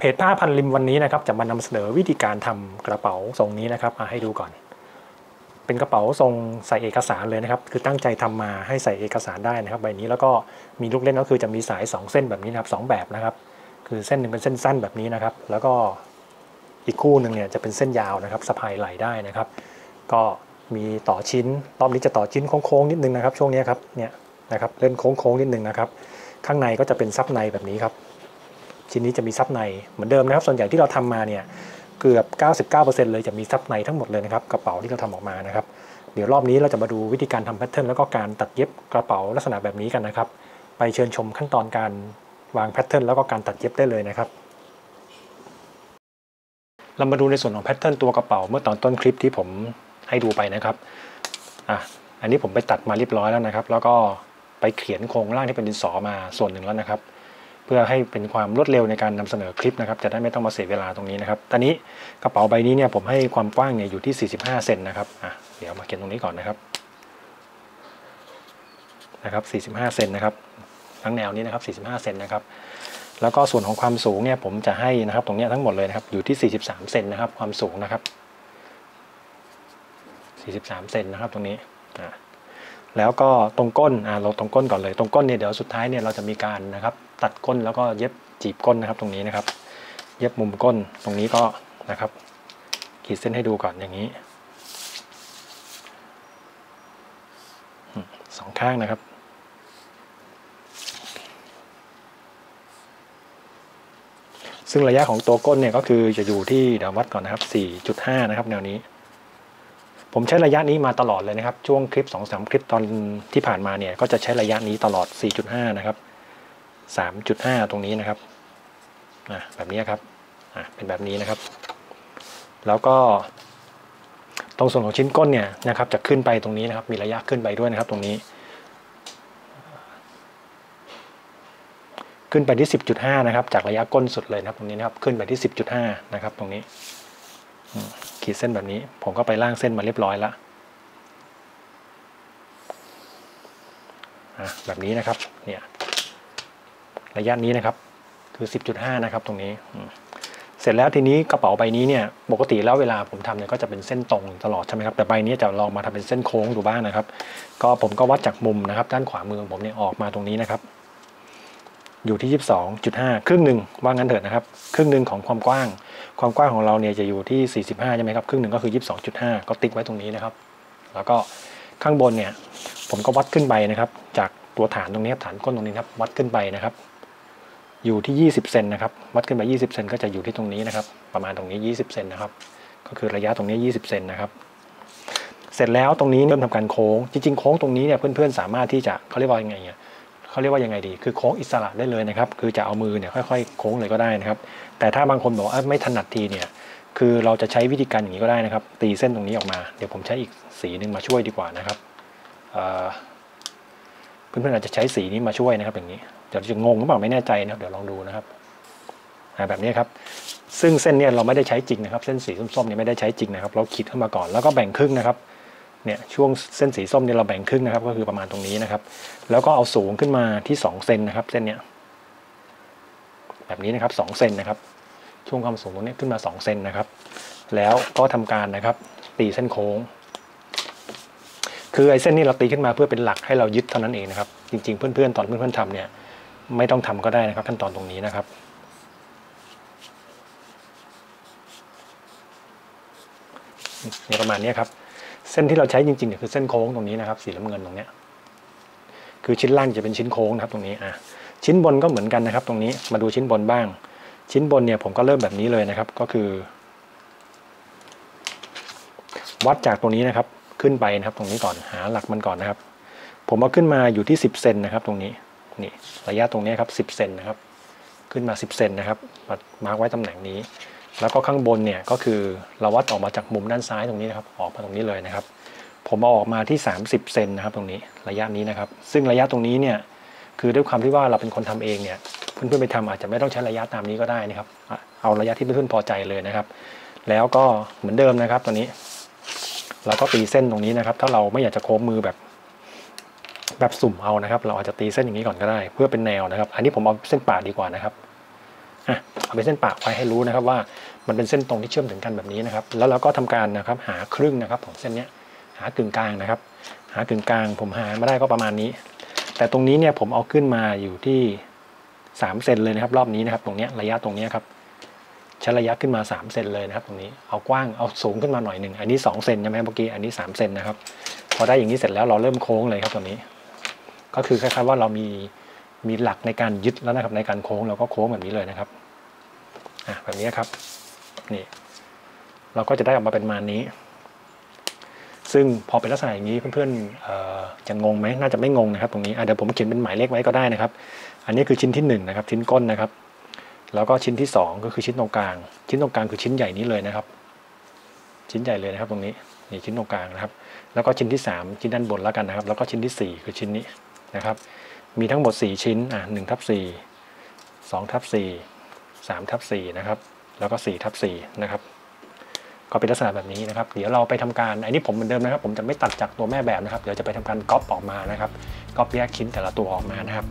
เพจผ้าพันริมวันนี้นะครับจะมานำเสนอวิธีการทำกระเป๋าทรงนี้นะครับมาให้ดูก่อน เป็นกระเป๋าทรงใส่เอกสารเลยนะครับ คือตั้งใจทำมาให้ใส่เอกสารได้นะครับใบนี้แล้วก็มีลูกเล่นก็คือจะมีสาย 2 เส้นแบบนี้นะครับสแบบนะครับ คือเส้นหนึ่งเป็นเส้นสั้นแบบนี้นะครับ แล้วก็อีกคู่หนึ่งเนี่ยจะเป็นเส้นยาวนะครับสะพายไหลได้นะครับ ก็มีต่อชิ้นรอบนี้จะต่อชิ้นโค้งๆนิดนึงนะครับ ช่วงนี้ครับเนี่ยนะครับเล่นโค้งๆนิดนึงนะครับ ข้างในก็จะเป็นซับในแบบนี้ครับ ชิ้นนี้จะมีซับในเหมือนเดิมนะครับ ส่วนใหญ่ที่เราทำมาเนี่ยเกือบ 99%เลยจะมีซับในทั้งหมดเลยนะครับกระเป๋าที่เราทำออกมานะครับ เดี๋ยวรอบนี้เราจะมาดูวิธีการทำ pattern แล้วก็การตัดเย็บกระเป๋าลักษณะแบบนี้กันนะครับ ไปเชิญชมขั้นตอนการวาง pattern แล้วก็การตัดเย็บได้เลยนะครับเรามาดูในส่วนของ pattern ตัวกระเป๋าเมื่อตอนต้นคลิปที่ผมให้ดูไปนะครับอะอันนี้ผมไปตัดมาเรียบร้อยแล้วนะครับ แล้วก็ไปเขียนโครงร่างที่เป็นดินสอมาส่วนหนึ่งแล้วนะครับ พื่อให้เป็นความรวดเร็วในการนำเสนอคลิปนะครับจะได้ไม่ต้องมาเสียเวลาตรงนี้นะครับตอนนี้กระเป๋าใบนี้เนี่ยผมให้ความกว้างเนี่ยอยู่ที่ 45 เซนนะครับอะเดี๋ยวมาเขียนตรงนี้ก่อนนะครับนะครับ 45 เซนนะครับทั้งแนวนี้นะครับ 45 เซนนะครับแล้วก็ส่วนของความสูงเนี่ยผมจะให้นะครับตรงนี้ทั้งหมดเลยนะครับอยู่ที่ 43 เซนนะครับความสูงนะครับ 43 เซนนะครับตรงนี้อ่าแล้วก็ตรงก้นอ่าเราตรงก้นก่อนเลย ตรงก้นเนี่ยเดี๋ยวสุดท้ายเนี่ยเราจะมีการนะครับ ตัดก้นแล้วก็เย็บจีบก้นนะครับตรงนี้นะครับ เย็บมุมก้นตรงนี้ก็นะครับ ขีดเส้นให้ดูก่อนอย่างนี้สองข้างนะครับซึ่งระยะของตัวก้นเนี่ยก็คือจะอยู่ที่เดี๋ยววัดก่อนนะครับ 4.5 นะครับ แนวนี้ ผมใช้ระยะนี้มาตลอดเลยนะครับ ช่วงคลิป2อสคลิปตอนที่ผ่านมาเนี่ย ก็จะใช้ระยะนี้ตลอด 4.5 นะครับ 3.5 ตรงนี้นะครับอะแบบนี้ครับเป็นแบบนี้นะครับ แล้วก็ ตรงส่วนของชิ้นก้นเนี่ยนะครับ จะขึ้นไปตรงนี้นะครับ มีระยะขึ้นไปด้วยนะครับ ตรงนี้ ขึ้นไปที่ 10.5 นะครับ จากระยะก้นสุดเลยนะครับ ตรงนี้นะครับ ขึ้นไปที่ 10.5 นะครับ ตรงนี้ขีดเส้นแบบนี้ ผมก็ไปล่างเส้นมาเรียบร้อยแล้วแบบนี้นะครับ เนี่ย ระยะนี้นะครับ คือ 10.5 นะครับ ตรงนี้เสร็จแล้วทีนี้กระเป๋าใบนี้เนี่ยปกติแล้วเวลาผมทำเนี่ยก็จะเป็นเส้นตรงตลอดใช่ไหมครับแต่ใบนี้จะลองมาทำเป็นเส้นโค้งดูบ้างนะครับ ก็ผมก็วัดจากมุมนะครับ ด้านขวามือผมเนี่ยออกมาตรงนี้นะครับ อยู่ที่ 22.5 ครึ่งหนึ่งว่างั้นเถิดนะครับ ครึ่งหนึ่งของความกว้าง ความกว้างของเราเนี่ยจะอยู่ที่ 45 ใช่ไหมครับ ครึ่งหนึ่งก็คือ 22.5 ก็ติ๊กไว้ตรงนี้นะครับ แล้วก็ข้างบนเนี่ยผมก็วัดขึ้นไปนะครับ จากตัวฐานตรงนี้ฐานก้นตรงนี้ครับวัดขึ้นไปนะครับ อยู่ที่ 20 เซนนะครับ วัดขึ้นไป 20 เซนก็จะอยู่ที่ตรงนี้นะครับ ประมาณตรงนี้ 20 เซนนะครับ ก็คือระยะตรงนี้ 20 เซนนะครับ เสร็จแล้วตรงนี้เริ่มทำการโค้ง จริง ๆ โค้งตรงนี้เนี่ยเพื่อนๆ สามารถที่จะเขาเรียกว่ายังไงเนี่ยเขาเรียกว่ายังไงดี คือโค้งอิสระได้เลยนะครับ คือจะเอามือเนี่ยค่อยๆ โค้งเลยก็ได้นะครับ แต่ถ้าบางคนบอกว่าไม่ถนัดทีเนี่ย คือเราจะใช้วิธีการอย่างนี้ก็ได้นะครับ ตีเส้นตรงนี้ออกมา เดี๋ยวผมใช้อีกสีหนึ่งมาช่วยดีกว่านะครับเพื่อนๆอาจจะใช้สีนี้มาช่วยนะครับอย่างนี้ เดี๋ยวจะงงหรือเปล่าไม่แน่ใจนะเดี๋ยวลองดูนะครับแบบนี้ครับ ซึ่งเส้นเนี่ยเราไม่ได้ใช้จริงนะครับ เส้นสีส้มๆเนี่ยไม่ได้ใช้จริงนะครับ เราขีดขึ้นมาก่อนแล้วก็แบ่งครึ่งนะครับเนี่ยช่วงเส้นสีส้มเนี่ยเราแบ่งครึ่งนะครับ ก็คือประมาณตรงนี้นะครับ แล้วก็เอาสูงขึ้นมาที่2เซนนะครับ เส้นเนี้ยแบบนี้นะครับ2เซนนะครับ ช่วงความสูงตรงนี้ขึ้นมา2เซนนะครับ แล้วก็ทำการนะครับ ตีเส้นโค้ง คือไอ้เส้นนี้เราตีขึ้นมาเพื่อเป็นหลักให้เรายึดเท่านั้นเองนะครับ จริง ๆ เพื่อนๆตอนเพื่อนๆทำเนี่ย ไม่ต้องทำก็ได้นะครับ ขั้นตอนตรงนี้นะครับ เนี่ยประมาณนี้ครับ เส้นที่เราใช้จริงๆเนี่ยคือเส้นโค้งตรงนี้นะครับ สีน้ำเงินตรงเนี้ยคือชิ้นล่างจะเป็นชิ้นโค้งนะครับตรงนี้อะชิ้นบนก็เหมือนกันนะครับ ตรงนี้มาดูชิ้นบนบ้าง ชิ้นบนเนี่ยผมก็เริ่มแบบนี้เลยนะครับ ก็คือ วัดจากตรงนี้นะครับ ขึ้นไปนะครับ ตรงนี้ก่อนหาหลักมันก่อนนะครับ ผมเอาขึ้นมาอยู่ที่ 10เซนนะครับ ตรงนี้ นี่ระยะตรงนี้ครับ10เซนนะครับ ขึ้นมา 10เซนนะครับมามาร์กไว้ตำแหน่งนี้ แล้วก็ข้างบนเนี่ยก็คือเราวัดออกมาจากมุมด้านซ้ายตรงนี้นะครับ ออกมาตรงนี้เลยนะครับ ผมเอาออกมาที่ 30เซนนะครับตรงนี้ระยะนี้นะครับ ซึ่งระยะตรงนี้เนี่ยคือด้วยความที่ว่าเราเป็นคนทำเองเนี่ยเพื่อนๆไปทำอาจจะไม่ต้องใช้ระยะตามนี้ก็ได้นะครับ เอาระยะที่เพื่อนๆพอใจเลยนะครับ แล้วก็เหมือนเดิมนะครับตอนนี้ เราก็ตีเส้นตรงนี้นะครับ ถ้าเราไม่อยากจะโค้งมือแบบ แบบสุ่มเอานะครับ เราอาจจะตีเส้นอย่างนี้ก่อนก็ได้ เพื่อเป็นแนวนะครับ อันนี้ผมเอาเส้นป่าดีกว่านะครับเอาเป็นเส้นปะไว้ให้รู้นะครับว่ามันเป็นเส้นตรงที่เชื่อมถึงกันแบบนี้นะครับ แล้วเราก็ทำการนะครับหาครึ่งนะครับของเส้นนี้หากึ่งกลางนะครับ หากึ่งกลางผมหาไมาได้ก็ประมาณนี้ แต่ตรงนี้เนี่ยผมเอาขึ้นมาอยู่ที่3เซนเลยนะครับ รอบนี้นะครับ ตรงนี้ระยะตรงนี้ครับใช้ระยะขึ้นมา3เซนเลยนะครับ ตรงนี้เอากว้างเอาสูงขึ้นมาหน่อยหนึ่งอันนี้2เซนใช่ไหมเมื่อกี้อันนี้3เซนนะครับ พอได้อย่างนี้เสร็จแล้วเราเริ่มโค้งเลยครับตรงนี้ ก็คือคล้ายๆว่าเรามีมีหลักในการยึดแล้วนะครับในการโค้งเราก็โค้งแบบนี้เลยนะครับอะแบบนี้ครับนี่เราก็จะได้ออกมาเป็นมานี้ ซึ่งพอเป็นลักษณะอย่างนี้เพื่อนๆจะงงไหมน่าจะไม่งงนะครับ ตรงนี้เดี๋ยวผมเขียนเป็นหมายเลขไว้ก็ได้นะครับ อันนี้คือชิ้นที่1นนะครับชิ้นก้นนะครับ แล้วก็ชิ้นที่ 2 ก็คือชิ้นตรงกลาง ชิ้นตรงกลางคือชิ้นใหญ่นี้เลยนะครับ ชิ้นใหญ่เลยนะครับตรงนี้นี่ชิ้นตรงกลางนะครับ แล้วก็ชิ้นที่ 3 ชิ้นด้านบนแล้วกันนะครับ แล้วก็ชิ้นที่ 4 คือชิ้นนี้ นะครับ มีทั้งหมด 4 ชิ้นอะหนึ่งทับสี่สองทับสี่สามทับสี่นะครับ แล้วก็4ทับสี่นะครับ ก็เป็นลักษณะแบบนี้นะครับ เดี๋ยวเราไปทำการ อันนี้ผมเหมือนเดิมนะครับ ผมจะไม่ตัดจากตัวแม่แบบนะครับ เดี๋ยวจะไปทำการก๊อปออกมานะครับ ก๊อปแยกชิ้นแต่ละตัวออกมานะครับ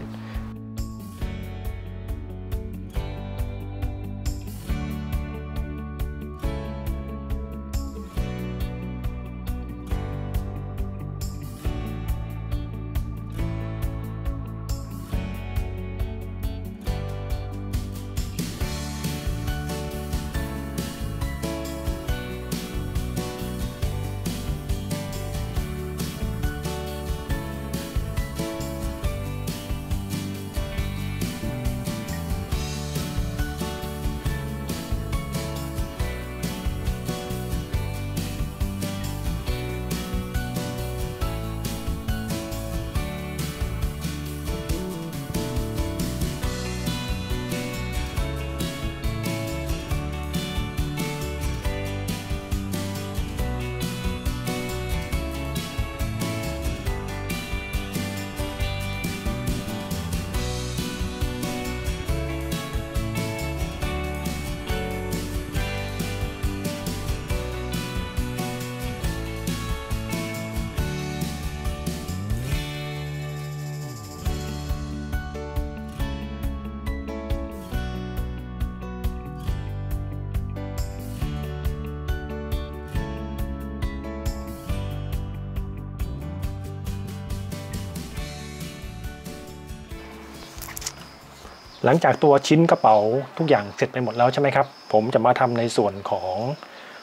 หลังจากตัวชิ้นกระเป๋าทุกอย่างเสร็จไปหมดแล้วใช่ไหมครับ ผมจะมาทำในส่วนของ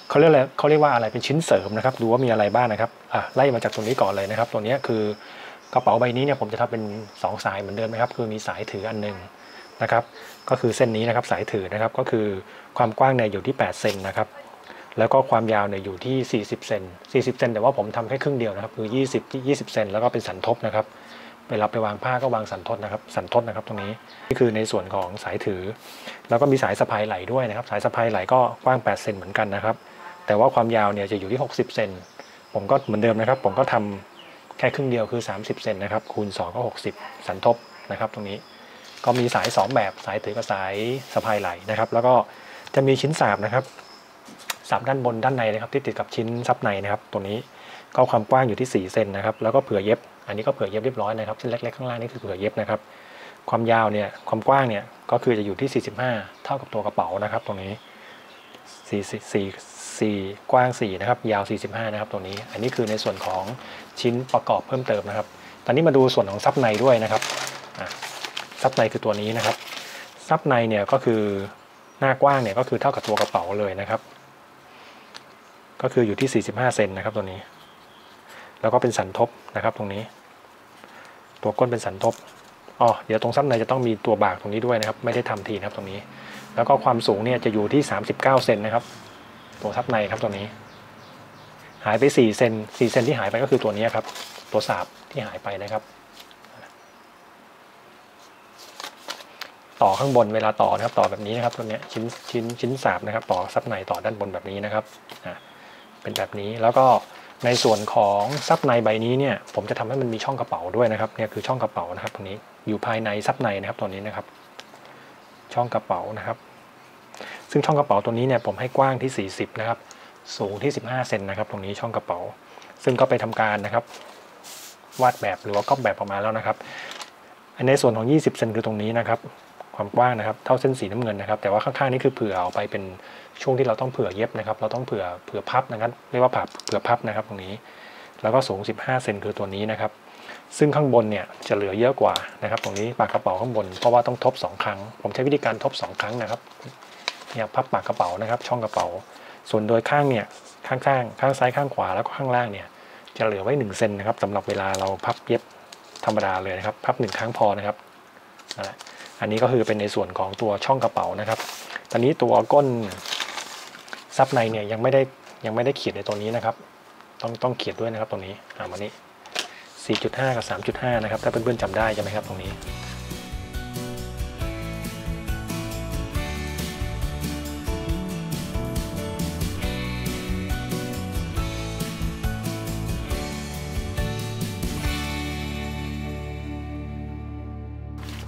เขาเรียกอะไรเขาเรียกว่าอะไรเป็นชิ้นเสริมนะครับดูว่ามีอะไรบ้างนะครับอะไล่มาจากตรงนี้ก่อนเลยนะครับ ตัวนี้คือกระเป๋าใบนี้เนี่ยผมจะทำเป็น 2 สายเหมือนเดิมนะครับ คือมีสายถืออันหนึ่งนะครับ ก็คือเส้นนี้นะครับสายถือนะครับก็คือความกว้างเนี่ยอยู่ที่8เซนนะครับแล้วก็ความยาวเนี่ยอยู่ที่ 40 เซน40 เซนแต่ว่าผมทำแค่ครึ่งเดียวนะครับ คือ 20 20 เซนแล้วก็เป็นสันทบนะครับ เวลาไปวางผ้าก็วางสันทดนะครับ สันทดนะครับตรงนี้นี่คือในส่วนของสายถือ แล้วก็มีสายสะพายไหลด้วยนะครับ สายสะพายไหลก็กว้าง 8 เซนเหมือนกันนะครับ แต่ว่าความยาวเนี่ยจะอยู่ที่ 60 เซนผมก็เหมือนเดิมนะครับ ผมก็ทำแค่ครึ่งเดียวคือ 30 เซนนะครับ คูณ 2 ก็ 60 สันทบนะครับ ตรงนี้ก็มีสาย 2 แบบสายถือกับสายสะพายไหลนะครับ แล้วก็จะมีชิ้นสาบนะครับสาบด้านบนด้านในนะครับ ที่ติดกับชิ้นซับในนะครับ ตัวนี้ ก็ความกว้างอยู่ที่4เซนนะครับแล้วก็เผื่อเย็บ อันนี้ก็เผื่อเย็บเรียบร้อยนะครับเส้นเล็กๆข้างล่างนี่คือเผื่อเย็บนะครับความยาวเนี่ยความกว้างเนี่ยก็คือจะอยู่ที่ 45 เท่ากับตัวกระเป๋านะครับ ตรงนี้4 4 4กว้าง4นะครับยาว 45นะครับตรงนี้ อันนี้คือในส่วนของชิ้นประกอบเพิ่มเติมนะครับ ตอนนี้มาดูส่วนของซับในด้วยนะครับซับในคือตัวนี้นะครับซับในเนี่ยก็คือหน้ากว้างเนี่ยก็คือเท่ากับตัวกระเป๋าเลยนะครับ ก็คืออยู่ที่ 45 เซนนะครับตัวนี้ แล้วก็เป็นสันทบนะครับตรงนี้ ตัวก้นเป็นสันทบอ๋อเดี๋ยวตรงซับในจะต้องมีตัวบากตรงนี้ด้วยนะครับ ไม่ได้ทำทีนะครับตรงนี้ แล้วก็ความสูงเนี่ยจะอยู่ที่ 39เซนนะครับ ตัวซับในครับตัวนี้ หายไป4เซน4เซนที่หายไปก็คือตัวนี้ครับ ตัวสาบที่หายไปนะครับ ต่อข้างบนเวลาต่อนะครับ ต่อแบบนี้นะครับตัวนี้ชิ้นชิ้นชิ้นสาบนะครับ ต่อซับในต่อด้านบนแบบนี้นะครับเป็นแบบนี้แล้วก็ ในส่วนของซับในใบนี้เนี่ยผมจะทำให้มันมีช่องกระเป๋าด้วยนะครับเนี่ยคือช่องกระเป๋านะครับตรงนี้อยู่ภายในซับในนะครับตัวนี้นะครับ ช่องกระเป๋านะครับ ซึ่งช่องกระเป๋าตัวนี้เนี่ยผมให้กว้างที่ 40 นะครับ สูงที่ 15เซนนะครับ ตรงนี้ช่องกระเป๋า ซึ่งก็ไปทำการนะครับ วาดแบบหรือว่าก๊อปแบบออกมาแล้วนะครับอันในส่วนของ 20เซนคือตรงนี้นะครับ ความกว้างนะครับ เท่าเส้นสีน้ำเงินนะครับ แต่ว่าข้างๆนี่คือเผื่อเอาไปเป็น ช่วงที่เราต้องเผื่อเย็บนะครับ เราต้องเผื่อเผื่อพับนะครับ เรียกว่าผับเผื่อพับนะครับตรงนี้ แล้วก็สูง 15 เซนคือตัวนี้นะครับ ซึ่งข้างบนเนี่ยจะเหลือเยอะกว่านะครับ ตรงนี้ปากกระเป๋าข้างบน เพราะว่าต้องทบ 2 ครั้ง ผมใช้วิธีการทบ 2 ครั้งนะครับ เนี่ยพับปากกระเป๋านะครับ ช่องกระเป๋า ส่วนโดยข้างเนี่ยข้างๆข้างซ้ายข้างขวาแล้วก็ข้างล่างเนี่ยจะเหลือไว้1เซนนะครับสำหรับเวลาเราพับเย็บธรรมดาเลยนะครับพับหนึ่งครั้งพอนะครับอันนี้ก็คือเป็นในส่วนของตัวช่องกระเป๋านะครับ ตอนนี้ตัวก้น ซับในเนี่ยยังไม่ได้ยังไม่ได้ขีดในตัวนี้นะครับ ต้องต้องเขียนด้วยนะครับตรงนี้อ่ามานี้4.5 กับ 3.5 นะครับ ถ้าเพื่อนๆจำได้ใช่ไหมครับตรงนี้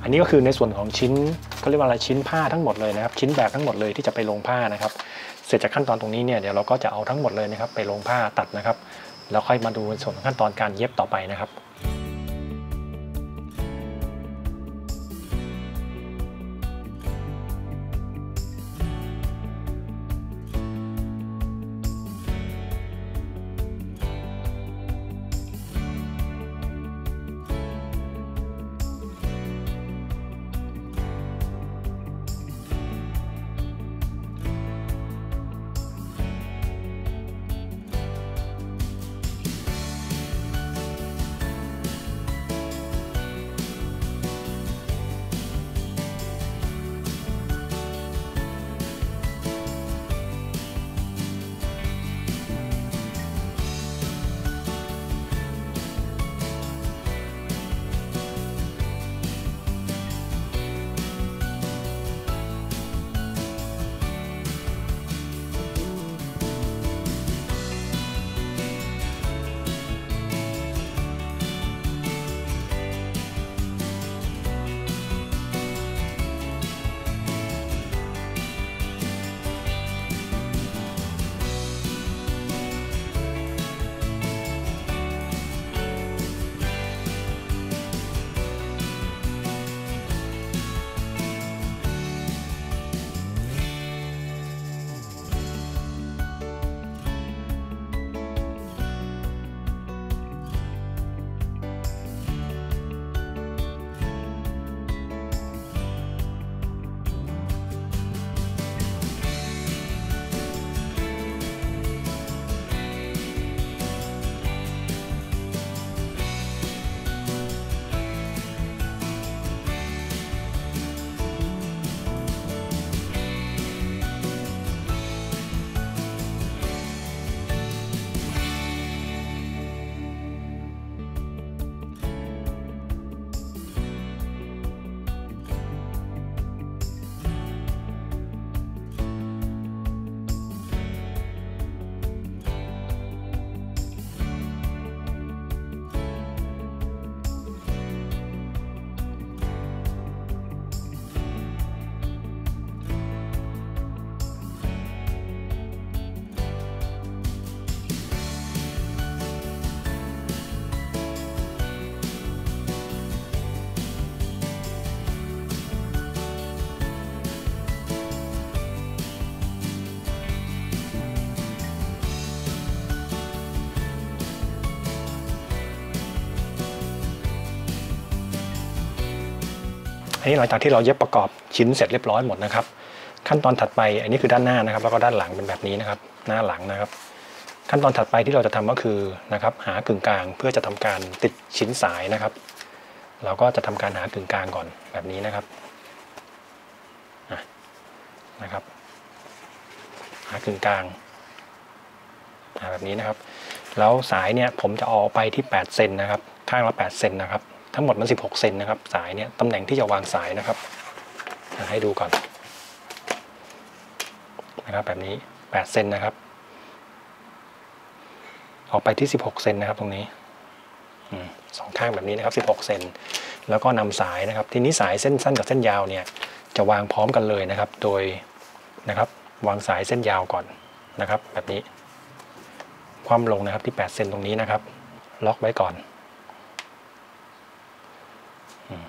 อันนี้ก็คือในส่วนของชิ้นเขาเรียกว่าอะไรชิ้นผ้าทั้งหมดเลยนะครับ ชิ้นแบบทั้งหมดเลยที่จะไปลงผ้านะครับ เสร็จจากขั้นตอนตรงนี้เนี่ยเดี๋ยวเราก็จะเอาทั้งหมดเลยนะครับ ไปลงผ้าตัดนะครับ แล้วค่อยมาดูในส่วนของขั้นตอนการเย็บต่อไปนะครับ นี้หลังจากที่เราเย็บประกอบชิ้นเสร็จเรียบร้อยหมดนะครับ ขั้นตอนถัดไปอันนี้คือด้านหน้านะครับ แล้วก็ด้านหลังเป็นแบบนี้นะครับ หน้าหลังนะครับ ขั้นตอนถัดไปที่เราจะทำก็คือนะครับ หากึ่งกลางเพื่อจะทำการติดชิ้นสายนะครับ เราก็จะทำการหากึ่งกลางก่อนแบบนี้นะครับนะครับ หากึ่งกลางแบบนี้นะครับ แล้วสายเนี่ยผมจะเอาไปที่8เซนนะครับ ข้างละ8เซนนะครับ ทั้งหมดมัน 16 เซนนะครับ สายเนี่ยตำแหน่งที่จะวางสายนะครับ ให้ดูก่อนนะครับแบบนี้ 8 เซนนะครับ ออกไปที่ 16 เซนนะครับตรงนี้สองข้างแบบนี้นะครับ 16 เซน แล้วก็นำสายนะครับ ทีนี้สายเส้นสั้นกับเส้นยาวเนี่ยจะวางพร้อมกันเลยนะครับ โดยนะครับวางสายเส้นยาวก่อนนะครับ แบบนี้ คว่ำลงนะครับที่ 8 เซนตรงนี้นะครับ ล็อกไว้ก่อนอืม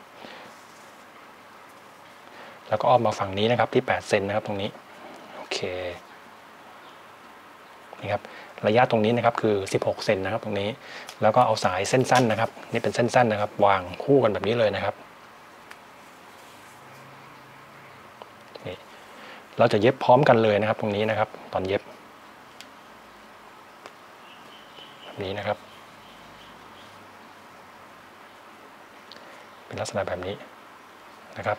แล้วก็อ้อมมาฝั่งนี้นะครับที่8เซนนะครับตรงนี้โอเคนี่ครับระยะตรงนี้นะครับคือ 16 เซนนะครับตรงนี้ แล้วก็เอาสายเส้นสั้นนะครับ นี่เป็นเส้นสั้นนะครับ วางคู่กันแบบนี้เลยนะครับนี่เราจะเย็บพร้อมกันเลยนะครับ ตรงนี้นะครับ ตอนเย็บแบบนี้นะครับ เป็นลักษณะแบบนี้นะครับ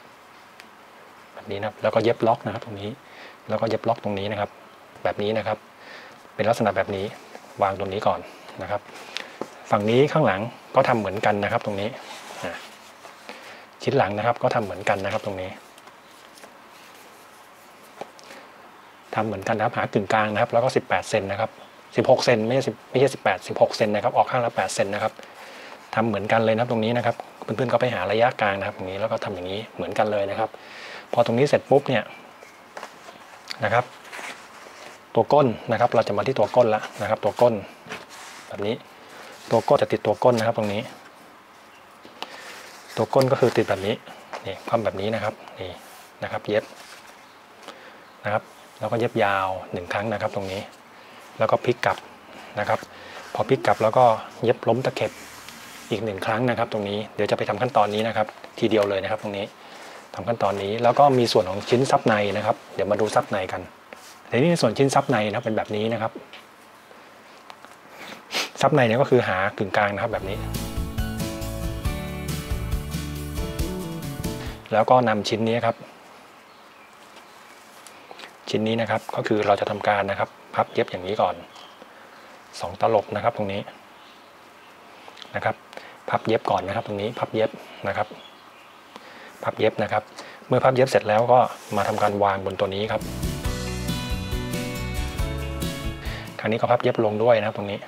แบบนี้นะครับ แล้วก็เย็บล็อกนะครับ ตรงนี้ แล้วก็เย็บล็อกตรงนี้นะครับ แบบนี้นะครับ เป็นลักษณะแบบนี้วางตรงนี้ก่อนนะครับ ฝั่งนี้ข้างหลังก็ทำเหมือนกันนะครับ ตรงนี้ชิ้นหลังนะครับ ก็ทำเหมือนกันนะครับ ตรงนี้ทำเหมือนกันนะครับ หากึ่งกลางนะครับ แล้วก็ 18เซนนะครับ16เซนไม่ใช่10ไม่ใช่18 16เซนนะครับ ออกข้างละ8เซนนะครับทำเหมือนกันเลยนะครับตรงนี้นะครับ เพื่อนๆก็ไปหาระยะกลางนะครับตรงนี้แล้วก็ทำอย่างนี้เหมือนกันเลยนะครับ พอตรงนี้เสร็จปุ๊บเนี่ยนะครับ ตัวก้นนะครับ เราจะมาที่ตัวก้นแล้วนะครับ ตัวก้น แบบนี้ตัวก้นจะติดตัวก้นนะครับ ตรงนี้ ตัวก้นก็คือติดแบบนี้นี่คว่ำแบบนี้นะครับนี่นะครับเย็บนะครับ แล้วก็เย็บยาวหนึ่งครั้งนะครับ ตรงนี้ แล้วก็พลิกกลับนะครับ พอพลิกกลับแล้วก็เย็บล้มตะเข็บอีกหนึ่งครั้งนะครับ ตรงนี้เดี๋ยวจะไปทำขั้นตอนนี้นะครับ ทีเดียวเลยนะครับ ตรงนี้ ทำขั้นตอนนี้แล้วก็มีส่วนของชิ้นซับในนะครับ เดี๋ยวมาดูซับในกันในนี้ในส่วนชิ้นซับในนะครับเป็นแบบนี้นะครับซับในเนี่ยก็คือหากึ่งกลางนะครับแบบนี้ แล้วก็นำชิ้นนี้ครับ ชิ้นนี้นะครับก็คือเราจะทำการนะครับ พับเย็บอย่างนี้ก่อนสองตลบนะครับตรงนี้นะครับ พับเย็บก่อนนะครับ ตรงนี้พับเย็บนะครับ พับเย็บนะครับ เมื่อพับเย็บเสร็จแล้วก็มาทำการวางบนตัวนี้ครับครั้งนี้ก็พับเย็บลงด้วยนะครับตรงนี้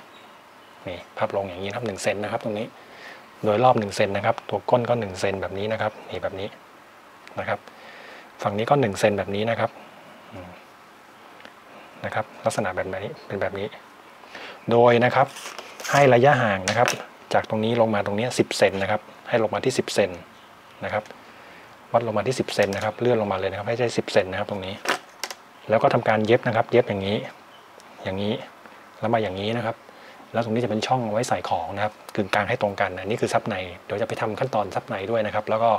นี่พับลงอย่างนี้นะครับหนึ่งเซนนะครับ ตรงนี้ โดยรอบหนึ่งเซนนะครับ ตัวก้นก็หนึ่งเซนแบบนี้นะครับนี่แบบนี้นะครับ ฝั่งนี้ก็หนึ่งเซนแบบนี้นะครับนะครับ ลักษณะแบบนี้เป็นแบบนี้ โดยนะครับให้ระยะห่างนะครับ จากตรงนี้ลงมาตรงนี้สิบเซนนะครับ ให้ลงมาที่สิบเซนนะครับ วัดลงมาที่สิบเซนนะครับ เลื่อนลงมาเลยนะครับ ให้ใช่สิบเซนนะครับ ตรงนี้ แล้วก็ทำการเย็บนะครับ เย็บอย่างนี้ อย่างนี้ แล้วมาอย่างนี้นะครับ แล้วตรงนี้จะเป็นช่องไว้ใส่ของนะครับ กึ่งกลางให้ตรงกันอันนี้คือซับใน เดี๋ยวจะไปทำขั้นตอนซับในด้วยนะครับ แล้วก็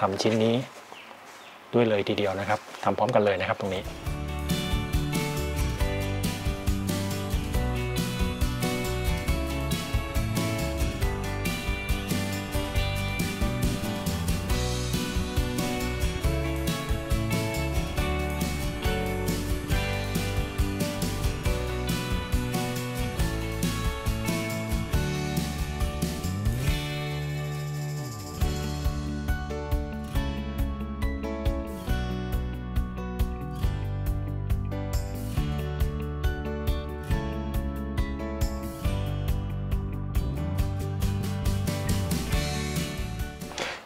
ทำชิ้นนี้ด้วยเลยทีเดียวนะครับทำพร้อมกันเลยนะครับ ตรงนี้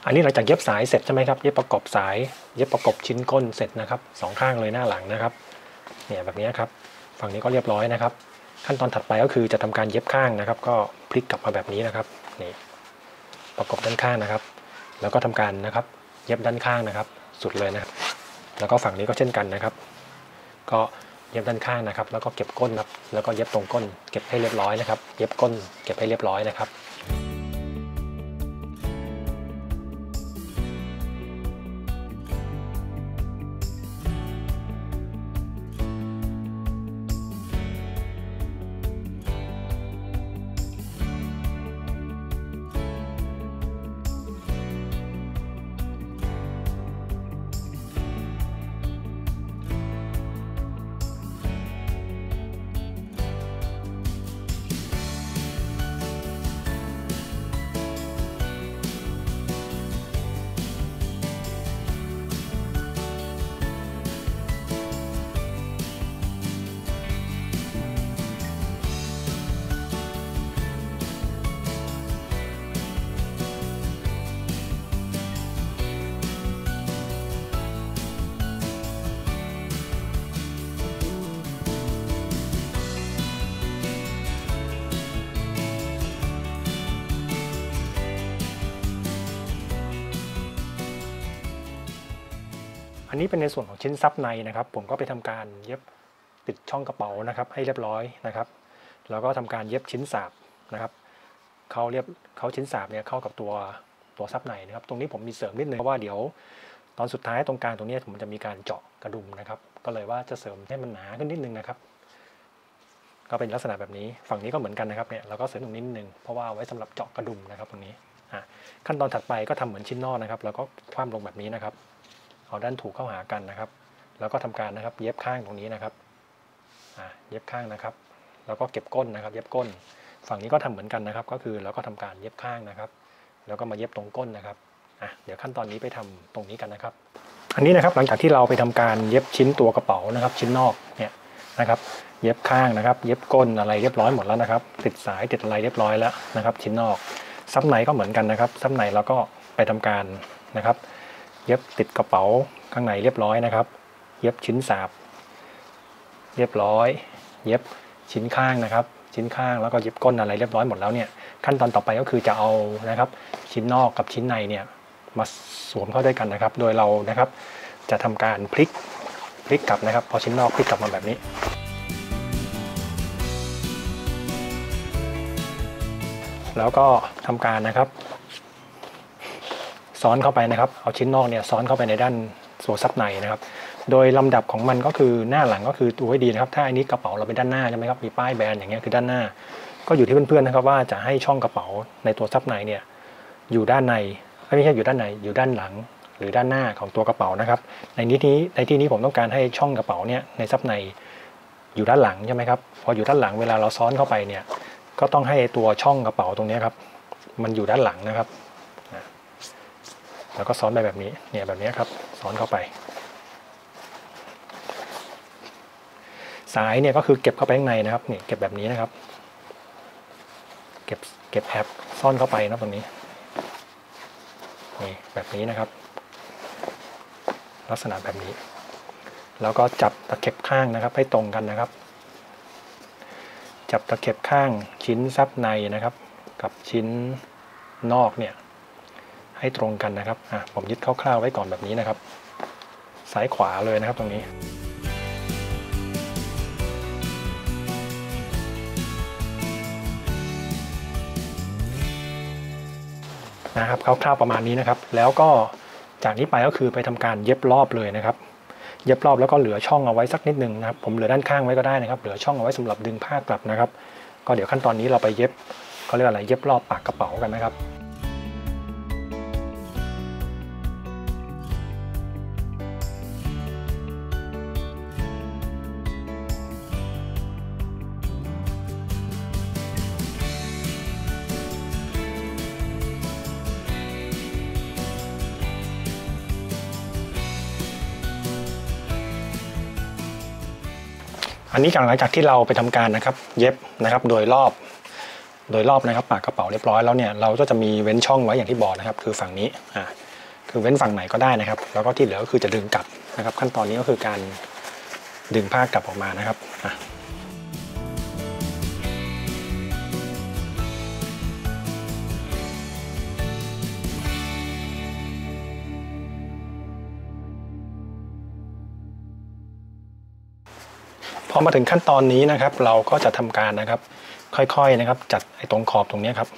อันนี้หลังจากเย็บสายเสร็จใช่ไหมครับ เย็บประกอบสาย เย็บประกอบชิ้นก้นเสร็จนะครับสองข้างเลยหน้าหลังนะครับ เนี่ยแบบนี้ครับ ฝั่งนี้ก็เรียบร้อยนะครับ ขั้นตอนถัดไปก็คือจะทำการเย็บข้างนะครับ ก็พลิกกลับมาแบบนี้นะครับ นี่ ประกอบด้านข้างนะครับ แล้วก็ทำการนะครับ เย็บด้านข้างนะครับ สุดเลยนะครับ แล้วก็ฝั่งนี้ก็เช่นกันนะครับ ก็เย็บด้านข้างนะครับ แล้วก็เก็บก้นครับ แล้วก็เย็บตรงก้น เก็บให้เรียบร้อยนะครับ เย็บก้น เก็บให้เรียบร้อยนะครับ อันนี้เป็นในส่วนของชิ้นซับในนะครับ ผมก็ไปทำการเย็บติดช่องกระเป๋านะครับ ให้เรียบร้อยนะครับ แล้วก็ทำการเย็บชิ้นสาบนะครับเขาเรียบเขาชิ้นสาบเนี่ยเข้ากับตัวตัวซับในนะครับ ตรงนี้ผมมีเสริมนิดนึงเพราะว่าเดี๋ยวตอนสุดท้ายตรงกลางตรงนี้ผมจะมีการเจาะกระดุมนะครับ ก็เลยว่าจะเสริมให้มันหนาขึ้นนิดนึงนะครับ ก็เป็นลักษณะแบบนี้ฝั่งนี้ก็เหมือนกันนะครับเนี่ยเราก็เสริมตรงนี้นิดนึงเพราะว่าไว้สำหรับเจาะกระดุมนะครับตรงนี้ขั้นตอนถัดไปก็ทำเหมือนชิ้นนอกนะครับ แล้วก็คว่ำลงแบบนี้นะครับ เอาด้านถูกเข้าหากันนะครับ แล้วก็ทำการนะครับเย็บข้างตรงนี้นะครับอะเย็บข้างนะครับ แล้วก็เก็บก้นนะครับ เย็บก้น ฝั่งนี้ก็ทำเหมือนกันนะครับ ก็คือเราก็ทำการเย็บข้างนะครับ แล้วก็มาเย็บตรงก้นนะครับอะเดี๋ยวขั้นตอนนี้ไปทำตรงนี้กันนะครับ อันนี้นะครับหลังจากที่เราไปทำการเย็บชิ้นตัวกระเป๋านะครับ ชิ้นนอกเนี่ยนะครับ เย็บข้างนะครับ เย็บก้นอะไรเรียบร้อยหมดแล้วนะครับ ติดสายติดอะไรเรียบร้อยแล้วนะครับ ชิ้นนอกซับในก็เหมือนกันนะครับซับในเราก็ไปทำการนะครับ เย็บติดกระเป๋าข้างในเรียบร้อยนะครับ เย็บชิ้นสาบ เรียบร้อย เย็บชิ้นข้างนะครับ ชิ้นข้างแล้วก็เย็บก้นอะไรเรียบร้อยหมดแล้วเนี่ยขั้นตอนต่อไปก็คือจะเอานะครับ ชิ้นนอกกับชิ้นในเนี่ยมาสวมเข้าด้วยกันนะครับ โดยเรานะครับ จะทำการพลิกพลิกกลับนะครับ พอชิ้นนอกพลิกกลับมาแบบนี้ แล้วก็ทำการนะครับ ซ้อนเข้าไปนะครับ เอาชิ้นนอกเนี่ยซ้อนเข้าไปในด้านส่วนซับในนะครับ โดยลำดับของมันก็คือหน้าหลังก็คือดูให้ดีนะครับ ถ้าอันนี้กระเป๋าเราเป็นด้านหน้าใช่ไหมครับ มีป้ายแบรนด์อย่างเงี้ยคือด้านหน้า ก็อยู่ที่เพื่อนๆนะครับว่าจะให้ช่องกระเป๋าในตัวซับในเนี่ยอยู่ด้านในไม่ใช่อยู่ด้านในอยู่ด้านหลังหรือด้านหน้าของตัวกระเป๋านะครับ ในนี้นี้ในที่นี้ผมต้องการให้ช่องกระเป๋าเนี่ยในซับในอยู่ด้านหลังใช่ไหมครับ พออยู่ด้านหลังเวลาเราซ้อนเข้าไปเนี่ย ก็ต้องให้ตัวช่องกระเป๋าตรงนี้ครับ มันอยู่ด้านหลังนะครับ แล้วก็ซ้อนไปแบบนี้เนี่ยแบบนี้ครับซ้อนเข้าไป สายเนี่ยก็คือเก็บเข้าไปข้างในนะครับนี่เก็บแบบนี้นะครับ เก็บเก็บแอปซ่อนเข้าไปนะตรงนี้นี่แบบนี้นะครับ ลักษณะแบบนี้ แล้วก็จับตะเข็บข้างนะครับ ให้ตรงกันนะครับ จับตะเข็บข้างชิ้นซับในนะครับ กับชิ้นนอกเนี่ย ให้ตรงกันนะครับอะผมยึดคร่าวๆไว้ก่อนแบบนี้นะครับ ซ้ายขวาเลยนะครับตรงนี้นะครับคร่าวๆประมาณนี้นะครับ แล้วก็จากนี้ไปก็คือไปทำการเย็บรอบเลยนะครับ เย็บรอบแล้วก็เหลือช่องเอาไว้สักนิดนึงนะครับ ผมเหลือด้านข้างไว้ก็ได้นะครับ เหลือช่องเอาไว้สำหรับดึงผ้ากลับนะครับ ก็เดี๋ยวขั้นตอนนี้เราไปเย็บเขาเรียกอะไร เย็บรอบปากกระเป๋ากันนะครับ อันนี้หลังจากที่เราไปทำการนะครับ เย็บนะครับโดยรอบ โดยรอบนะครับปากกระเป๋าเรียบร้อยแล้วเนี่ยเราก็จะมีเว้นช่องไว้อย่างที่บอกนะครับ คือฝั่งนี้อ่าคือเว้นฝั่งไหนก็ได้นะครับ แล้วก็ที่เหลือก็คือจะดึงกลับนะครับ ขั้นตอนนี้ก็คือการดึงผ้ากลับออกมานะครับอะ พอมาถึงขั้นตอนนี้นะครับ เราก็จะทำการนะครับ ค่อยๆนะครับ จัดไอ้ตรงขอบตรงนี้ครับ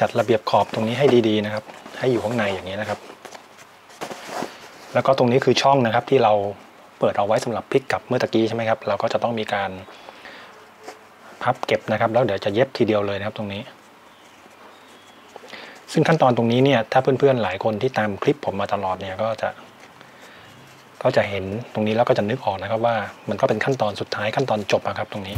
จัดระเบียบขอบตรงนี้ให้ดีๆนะครับ ให้อยู่ข้างในอย่างนี้นะครับ แล้วก็ตรงนี้คือช่องนะครับที่เราเปิดเอาไว้สำหรับพลิกกลับเมื่อตะกี้ใช่ไหมครับ เราก็จะต้องมีการพับเก็บนะครับ แล้วเดี๋ยวจะเย็บทีเดียวเลยนะครับตรงนี้ ซึ่งขั้นตอนตรงนี้เนี่ยถ้าเพื่อนๆหลายคนที่ตามคลิปผมมาตลอดเนี่ยก็จะ ก็จะเห็นตรงนี้แล้วก็จะนึกออกนะครับว่ามันก็เป็นขั้นตอนสุดท้ายขั้นตอนจบนะครับตรงนี้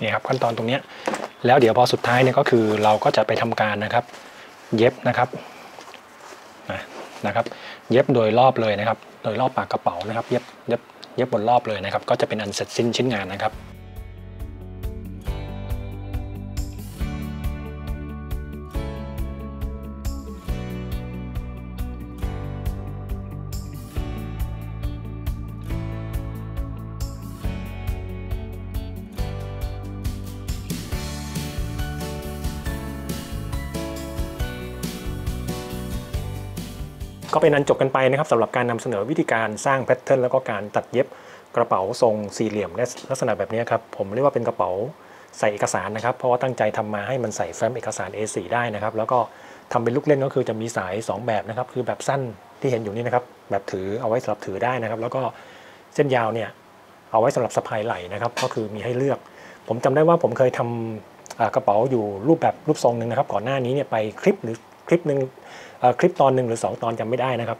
นี่ครับขั้นตอนตรงนี้แล้วเดี๋ยวพอสุดท้ายเนี่ยก็คือเราก็จะไปทำการนะครับ เย็บนะครับนะนะครับ เย็บโดยรอบเลยนะครับ โดยรอบปากกระเป๋านะครับ เย็บเย็บเย็บบนรอบเลยนะครับ ก็จะเป็นอันเสร็จสิ้นชิ้นงานนะครับ ก็เป็นอันจบกันไปนะครับสำหรับการนำเสนอวิธีการสร้างแพทเทิร์นแล้วก็การตัดเย็บกระเป๋าทรงสี่เหลี่ยมและลักษณะแบบนี้ครับผมเรียกว่าเป็นกระเป๋าใส่เอกสารนะครับ เพราะว่าตั้งใจทำมาให้มันใส่แฟ้มเอกสาร A4 ได้นะครับ แล้วก็ทำเป็นลูกเล่นก็คือจะมีสาย 2 แบบนะครับ คือแบบสั้นที่เห็นอยู่นี่นะครับ แบบถือเอาไว้สำหรับถือได้นะครับ แล้วก็เส้นยาวเนี่ยเอาไว้สำหรับสะพายไหล่นะครับ ก็คือมีให้เลือก ผมจำได้ว่าผมเคยทำอ่ากระเป๋าอยู่รูปแบบรูปทรงหนึ่งนะครับ ก่อนหน้านี้เนี่ยไปคลิปหรือคลิปหนึ่ง คลิปตอนหนึ่งหรือ 2 ตอนจำไม่ได้นะครับ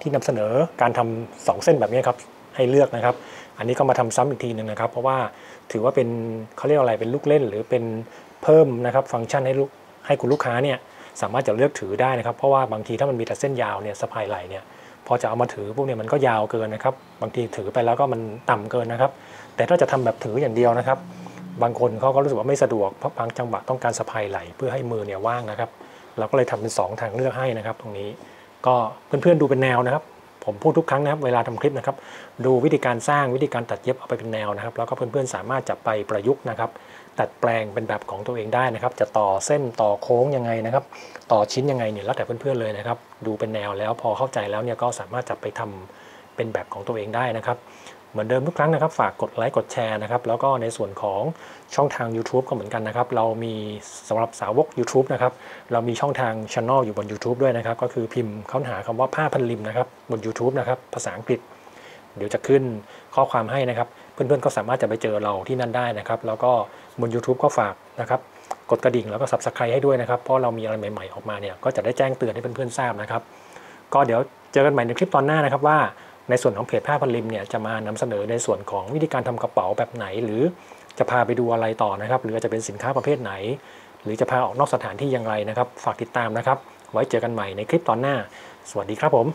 ที่นำเสนอการทำสองเส้นแบบนี้ครับให้เลือกนะครับ อันนี้ก็มาทำซ้ำอีกทีหนึ่งนะครับ เพราะว่าถือว่าเป็นเขาเรียกอะไรเป็นลูกเล่น หรือเป็นเพิ่มนะครับฟังก์ชันให้ลูกให้คุณลูกค้าเนี่ยสามารถจะเลือกถือได้นะครับ เพราะว่าบางทีถ้ามันมีแต่เส้นยาวเนี่ยสะพายไหลเนี่ยพอจะเอามาถือพวกเนี่ยมันก็ยาวเกินนะครับ บางทีถือไปแล้วก็มันต่ำเกินนะครับ แต่ถ้าจะทำแบบถืออย่างเดียวนะครับ บางคนเขาก็รู้สึกว่าไม่สะดวกเพราะบางจังหวะต้องการสะพายไหลเพื่อให้มือเนี่ยว่างนะครับ เราก็เลยทำเป็นสองทางเลือกให้นะครับ ตรงนี้ก็เพื่อนๆดูเป็นแนวนะครับ ผมพูดทุกครั้งนะครับเวลาทำคลิปนะครับ ดูวิธีการสร้างวิธีการตัดเย็บเอาไปเป็นแนวนะครับ แล้วก็เพื่อนๆสามารถจะไปประยุกต์นะครับ ตัดแปลงเป็นแบบของตัวเองได้นะครับ จะต่อเส้นต่อโค้งยังไงนะครับ ต่อชิ้นยังไงเนี่ยแล้วแต่เพื่อนๆเลยนะครับ ดูเป็นแนวแล้วพอเข้าใจแล้วเนี่ยก็สามารถจะไปทำเป็นแบบของตัวเองได้นะครับ เหมือนเดิมทุกครั้งนะครับ ฝากกดไลค์กดแชร์นะครับแล้วก็ในส่วนของช่องทาง YouTube ก็เหมือนกันนะครับ เรามีสำหรับสาวก YouTube นะครับเรามีช่องทางช anel อยู่บน YouTube ด้วยนะครับ ก็คือพิมพ์ค้นหาคำว่าผ้าพันริมนะครับบน YouTube นะครับภาษาอังกฤษ เดี๋ยวจะขึ้นข้อความให้นะครับ เพื่อนๆก็สามารถจะไปเจอเราที่นั่นได้นะครับ แล้วก็บน YouTube ก็ฝากนะครับกดกระดิ่งแล้วก็ Subscribe ให้ด้วยนะครับเพราะเรามีอะไรใหม่ๆออกมาเนี่ยก็จะได้แจ้งเตือนให้เพื่อนๆทราบนะครับ ก็เดี๋ยวเจอกันใหม่ในคลิปตอนหน้านะครับว่า ในส่วนของเพจผ้าพันริมเนี่ยจะมานำเสนอในส่วนของวิธีการทำกระเป๋าแบบไหน หรือจะพาไปดูอะไรต่อนะครับ หรือจจะเป็นสินค้าประเภทไหน หรือจะพาออกนอกสถานที่อย่างไรนะครับ ฝากติดตามนะครับ ไว้เจอกันใหม่ในคลิปตอนหน้า สวัสดีครับผม